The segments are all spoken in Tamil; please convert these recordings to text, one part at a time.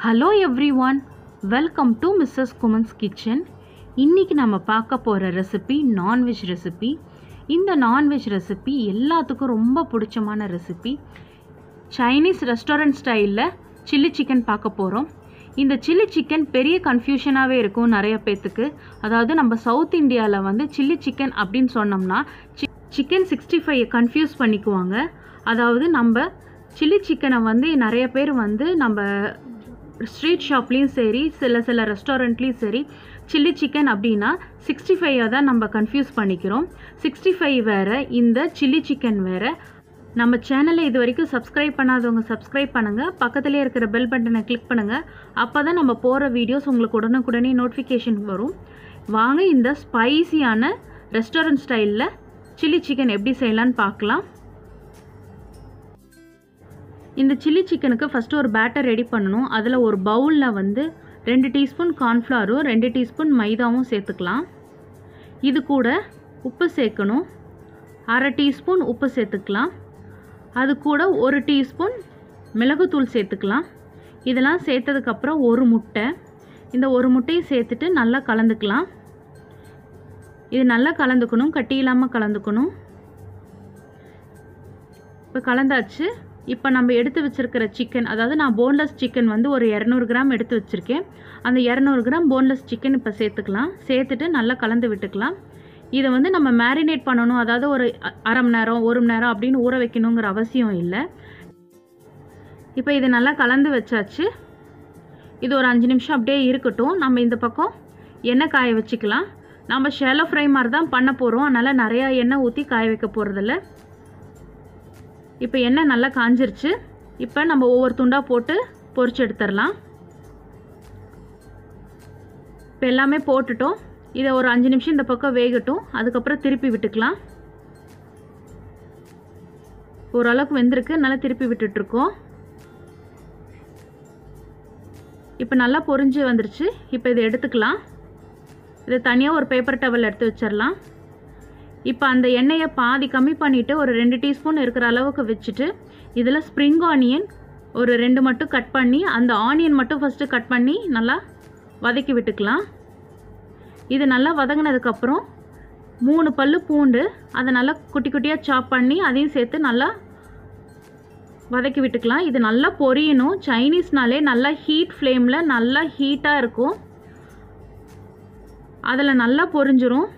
Hello everyone welcome to Mrs Kuman's kitchen இன்றைக்கி நம்ம பார்க்க போகிற ரெசிபி நான்வெஜ் ரெசிபி இந்த நான்வெஜ் ரெசிபி எல்லாத்துக்கும் ரொம்ப பிடிச்சமான ரெசிபி சைனீஸ் ரெஸ்டாரண்ட் ஸ்டைலில் சில்லி சிக்கன் பார்க்க போகிறோம் இந்த சில்லி சிக்கன் பெரிய கன்ஃபியூஷனாகவே இருக்கும் நிறைய பேர்த்துக்கு அதாவது நம்ம சவுத் இந்தியாவில் வந்து சில்லி சிக்கன் அப்படின்னு சொன்னோம்னா சிக்கன் சிக்ஸ்டி ஃபைவ் கன்ஃபியூஸ் பண்ணிக்குவாங்க. அதாவது நம்ம சில்லி சிக்கனை வந்து நிறைய பேர் வந்து நம்ம ஸ்ட்ரீட் ஷாப்லேயும் சரி சில சில ரெஸ்டாரண்ட்லேயும் சரி சில்லி சிக்கன் அப்படின்னா சிக்ஸ்டி ஃபைவை தான் நம்ம கன்ஃபியூஸ் பண்ணிக்கிறோம். சிக்ஸ்டி ஃபைவ் வேறு இந்த சில்லி சிக்கன் வேறு. நம்ம சேனலை இது வரைக்கும் சப்ஸ்கிரைப் பண்ணாதவங்க சப்ஸ்கிரைப் பண்ணுங்கள் பக்கத்துலேயே இருக்கிற பெல் பட்டனை கிளிக் பண்ணுங்கள் அப்போ தான் நம்ம போகிற வீடியோஸ் உங்களுக்கு உடனுக்குடனே நோட்டிஃபிகேஷன் வரும். வாங்க இந்த ஸ்பைசியான ரெஸ்டாரண்ட் ஸ்டைலில் சில்லி சிக்கன் எப்படி செய்யலான்னு பார்க்கலாம். இந்த சில்லி சிக்கனுக்கு ஃபஸ்ட்டு ஒரு பேட்டர் ரெடி பண்ணணும். அதில் ஒரு பவுலில் வந்து ரெண்டு டீஸ்பூன் கார்ன்ஃப்ளவரும் ரெண்டு டீஸ்பூன் மைதாவும் சேர்த்துக்கலாம். இது கூட உப்பு சேர்க்கணும். அரை டீஸ்பூன் உப்பு சேர்த்துக்கலாம். அது கூட ஒரு டீஸ்பூன் மிளகுத்தூள் சேர்த்துக்கலாம். இதெல்லாம் சேர்த்ததுக்கப்புறம் ஒரு முட்டை. இந்த ஒரு முட்டையை சேர்த்துட்டு நல்லா கலந்துக்கலாம். இது நல்லா கலந்துக்கணும் கட்டி இல்லாமல் கலந்துக்கணும். இப்போ கலந்தாச்சு. இப்போ நம்ம எடுத்து வச்சுருக்கிற சிக்கன் அதாவது நான் போன்லெஸ் சிக்கன் வந்து ஒரு இரநூறு கிராம் எடுத்து வச்சுருக்கேன். அந்த இரநூறு கிராம் போன்லெஸ் சிக்கன் இப்போ சேர்த்துக்கலாம். சேர்த்துட்டு நல்லா கலந்து விட்டுக்கலாம். இதை வந்து நம்ம மேரினேட் பண்ணணும். அதாவது ஒரு அரை மணி நேரம் ஒரு மணி நேரம் அப்படின்னு ஊற வைக்கணுங்கிற அவசியம் இல்லை. இப்போ இது நல்லா கலந்து வச்சாச்சு. இது ஒரு அஞ்சு நிமிஷம் அப்படியே இருக்கட்டும். நம்ம இந்த பக்கம் எண்ணெய் காய வச்சுக்கலாம். நம்ம ஷேலோ ஃப்ரை மாதிரி தான் பண்ண போகிறோம் அதனால் நிறையா எண்ணெய் ஊற்றி காய வைக்க போகிறதில்ல இப்போ எண்ணெய் நல்லா காஞ்சிருச்சு. இப்போ நம்ம ஒவ்வொரு துண்டாக போட்டு பொறிச்சு எடுத்துடலாம். இப்போ எல்லாமே போட்டுட்டோம். இதை ஒரு அஞ்சு நிமிஷம் இந்த பக்கம் வேகட்டும். அதுக்கப்புறம் திருப்பி விட்டுக்கலாம். ஓரளவுக்கு வெந்திருக்கு. நல்லா திருப்பி விட்டுட்ருக்கோம் இப்போ நல்லா பொரிஞ்சு வந்துருச்சு. இப்போ இதை எடுத்துக்கலாம். இதை தனியாக ஒரு பேப்பர் டவல் எடுத்து வச்சிடலாம். இப்போ அந்த எண்ணெயை பாதி கம்மி பண்ணிவிட்டு ஒரு ரெண்டு டீஸ்பூன் இருக்கிற அளவுக்கு வச்சுட்டு இதில் ஸ்ப்ரிங் ஆனியன் ஒரு ரெண்டு மட்டும் கட் பண்ணி அந்த ஆனியன் மட்டும் ஃபஸ்ட்டு கட் பண்ணி நல்லா வதக்கி விட்டுக்கலாம். இது நல்லா வதங்கினதுக்கப்புறம் மூணு பல் பூண்டு அதை நல்லா குட்டி குட்டியாக சாப் பண்ணி அதையும் சேர்த்து நல்லா வதக்கி விட்டுக்கலாம். இது நல்லா பொரியணும். சைனீஸ்னாலே நல்லா ஹீட் ஃப்ளேமில் நல்லா ஹீட்டாக இருக்கும். அதில் நல்லா பொரிஞ்சிரும்.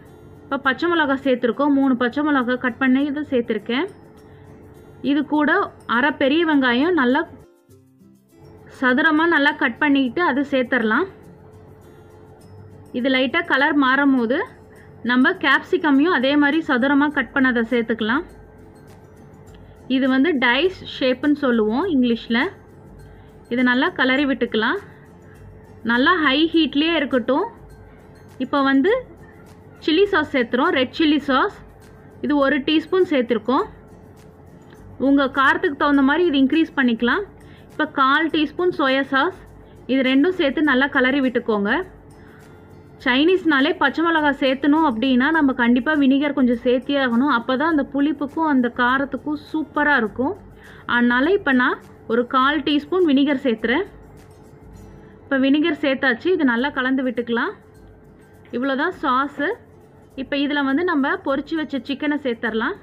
இப்போ பச்சை மிளகா சேர்த்துருக்கோம். மூணு பச்சை மிளகா கட் பண்ணி இதை சேர்த்துருக்கேன். இது கூட அரை பெரிய வெங்காயம் நல்லா சதுரமாக நல்லா கட் பண்ணிக்கிட்டு அது சேர்த்துடலாம் இது லைட்டாக கலர் மாறும் போது நம்ம கேப்சிகமையும் அதே மாதிரி சதுரமாக கட் பண்ணதை சேர்த்துக்கலாம். இது வந்து டைஸ் ஷேப்புன்னு சொல்லுவோம் இங்கிலீஷில். இதை நல்லா கலரி விட்டுக்கலாம். நல்லா ஹை ஹீட்லேயே இருக்கட்டும். இப்போ வந்து சில்லி சாஸ் சேர்த்துறோம். ரெட் சில்லி சாஸ் இது ஒரு டீஸ்பூன் சேர்த்துருக்கோம். உங்கள் காரத்துக்கு தகுந்த மாதிரி இது இன்க்ரீஸ் பண்ணிக்கலாம். இப்போ கால் டீஸ்பூன் சோயா சாஸ் இது ரெண்டும் சேர்த்து நல்லா கலரி விட்டுக்கோங்க. சைனீஸ்னாலே பச்சை மிளகா சேர்த்தணும் அப்படின்னா நம்ம கண்டிப்பாக வினிகர் கொஞ்சம் சேர்த்தே ஆகணும். அப்போ தான் அந்த புளிப்புக்கும் அந்த காரத்துக்கும் சூப்பராக இருக்கும். அதனால் இப்போ நான் ஒரு கால் டீஸ்பூன் வினிகர் சேர்த்துறேன். இப்போ வினிகர் சேர்த்தாச்சு. இது நல்லா கலந்து விட்டுக்கலாம். இவ்வளோதான் சாஸு இப்போ இதில் வந்து நம்ம பொறிச்சு வச்ச சிக்கனை சேர்த்துடலாம்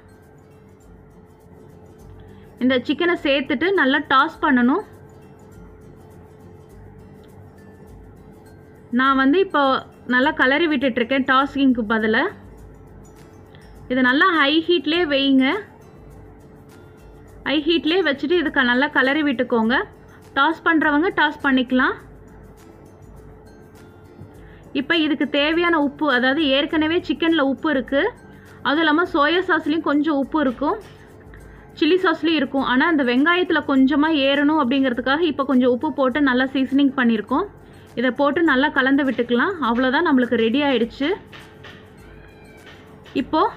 இந்த சிக்கனை சேர்த்துட்டு நல்லா டாஸ் பண்ணணும். நான் வந்து இப்போ நல்லா கலரி விட்டுட்ருக்கேன் டாஸ்கிங்க்கு பதிலாக இது நல்லா ஹை ஹீட்லேயே வைங்க ஹை ஹீட்லேயே வச்சுட்டு இதுக்கு நல்லா கலரி விட்டுக்கோங்க. டாஸ் பண்ணுறவங்க டாஸ் பண்ணிக்கலாம். இப்போ இதுக்கு தேவையான உப்பு அதாவது ஏற்கனவே சிக்கனில் உப்பு இருக்குது அதுவும் இல்லாமல் சோயா சாஸ்லேயும் கொஞ்சம் உப்பு இருக்கும். சில்லி சாஸ்லேயும் இருக்கும். ஆனால் அந்த வெங்காயத்தில் கொஞ்சமாக ஏறணும் அப்படிங்கிறதுக்காக இப்போ கொஞ்சம் உப்பு போட்டு நல்லா சீசனிங் பண்ணியிருக்கோம் இதை போட்டு நல்லா கலந்து விட்டுக்கலாம். அவ்வளோதான் நம்மளுக்கு ரெடி ஆயிடுச்சு. இப்போது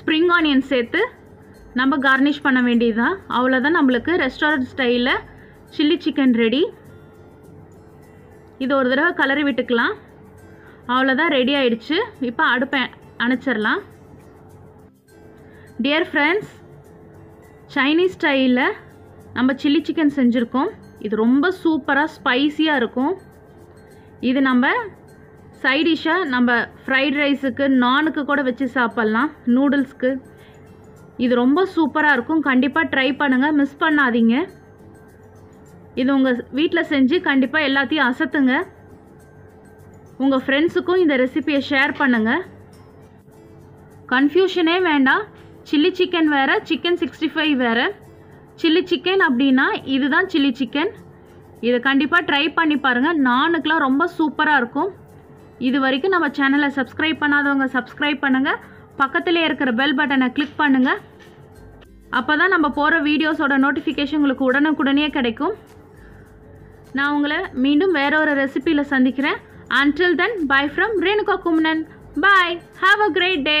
ஸ்ப்ரிங் ஆனியன் சேர்த்து நம்ம கார்னிஷ் பண்ண வேண்டியதுதான். அவ்வளோதான் நம்மளுக்கு ரெஸ்டாரண்ட் ஸ்டைலில் சில்லி சிக்கன் ரெடி இது ஒரு தடவை கலரி விட்டுக்கலாம். அவ்வளோதான் ரெடி ஆயிடுச்சு. இப்போ அடுப்பை அணைச்சிடலாம். டியர் ஃப்ரெண்ட்ஸ் சைனீஸ் ஸ்டைலில் நம்ம சில்லி சிக்கன் செஞ்சுருக்கோம். இது ரொம்ப சூப்பராக ஸ்பைஸியாக இருக்கும். இது நம்ம சைடிஷாக நம்ம ஃப்ரைட் ரைஸுக்கு நானுக்கு கூட வச்சு சாப்பிட்லாம். நூடுல்ஸ்க்கு இது ரொம்ப சூப்பராக இருக்கும். கண்டிப்பாக ட்ரை பண்ணுங்கள் மிஸ் பண்ணாதீங்க. இது உங்கள் வீட்டில் செஞ்சு கண்டிப்பாக எல்லாத்தையும் அசத்துங்க. உங்கள் ஃப்ரெண்ட்ஸுக்கும் இந்த ரெசிபியை ஷேர் பண்ணுங்கள் கன்ஃபியூஷனே வேண்டாம் சில்லி சிக்கன் வேறு சிக்கன் சிக்ஸ்டி ஃபைவ் வேறு. சில்லி சிக்கன் அப்படின்னா இதுதான் சில்லி சிக்கன் இதை கண்டிப்பாக ட்ரை பண்ணி பாருங்கள் நானுக்கெலாம் ரொம்ப சூப்பராக இருக்கும். இது வரைக்கும் நம்ம சேனலை சப்ஸ்கிரைப் பண்ணாதவங்க சப்ஸ்கிரைப் பண்ணுங்கள் பக்கத்துலேயே இருக்கிற பெல் பட்டனை கிளிக் பண்ணுங்கள் அப்போ தான் நம்ம போகிற வீடியோஸோட நோட்டிஃபிகேஷன் உங்களுக்கு உடனுக்குடனே கிடைக்கும். நான் உங்களை மீண்டும் வேற ஒரு ரெசிபியில் சந்திக்கிறேன். Until then bye from Renuka Kumnan bye have a great day